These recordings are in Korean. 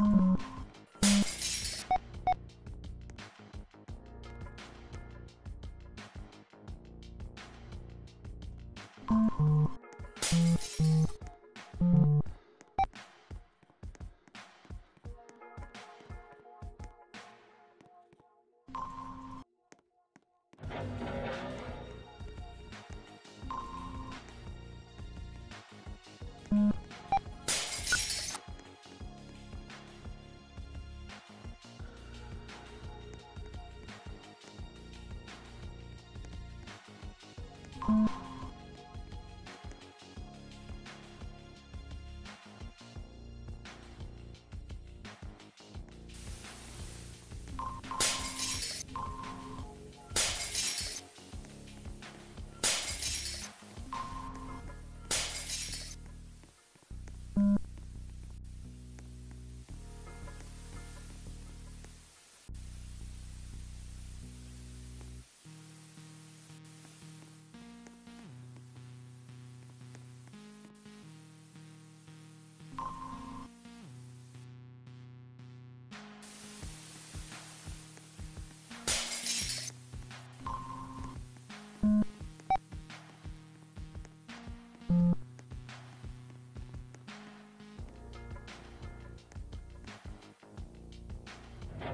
you you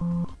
you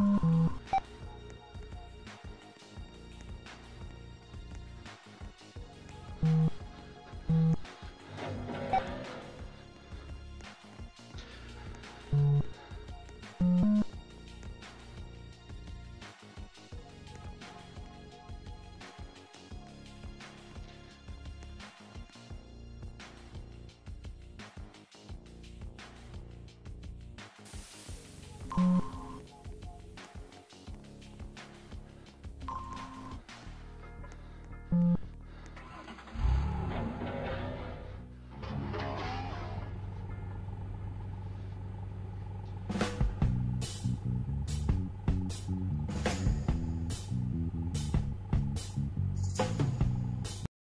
you